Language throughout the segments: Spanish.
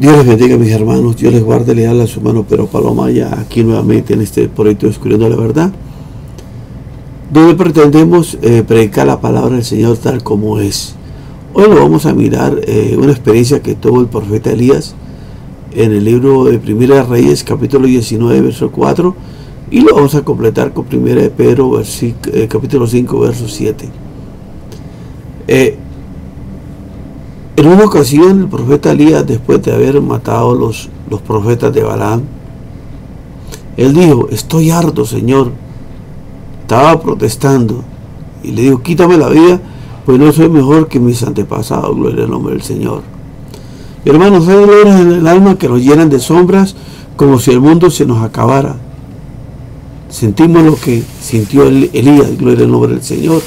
Dios les bendiga mis hermanos, Dios les guarde le a su mano, pero Paloma ya aquí nuevamente en este proyecto Descubriendo la Verdad, donde pretendemos eh, predicar la palabra del Señor tal como es. Hoy lo vamos a mirar eh, una experiencia que tuvo el profeta Elías en el libro de Primera Reyes, capítulo 19, verso 4, y lo vamos a completar con Primera de Pedro, eh, capítulo 5, verso 7. En una ocasión el profeta Elías, después de haber matado los, los profetas de Balaam, él dijo, estoy harto, Señor. Estaba protestando. Y le dijo, quítame la vida, pues no soy mejor que mis antepasados, gloria al nombre del Señor. Hermanos, hay dolores en el alma que nos llenan de sombras como si el mundo se nos acabara. Sentimos lo que sintió Elías, gloria al nombre del Señor.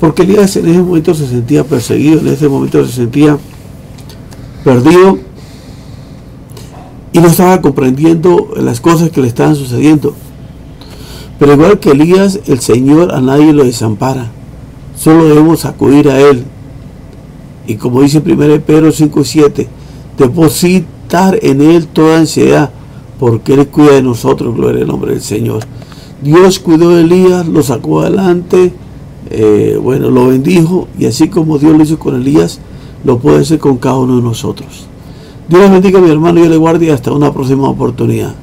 Porque Elías en ese momento se sentía perseguido, en ese momento se sentía perdido y no estaba comprendiendo las cosas que le estaban sucediendo. Pero igual que Elías, el Señor a nadie lo desampara. Solo debemos acudir a Él. Y como dice 1 Pedro 5 y 7, depositar en Él toda ansiedad, porque Él cuida de nosotros, gloria al nombre del Señor. Dios cuidó de Elías, lo sacó adelante eh, bueno, lo bendijo y así como Dios lo hizo con Elías, lo puede hacer con cada uno de nosotros. Dios bendiga a mi hermano y le guarde hasta una próxima oportunidad.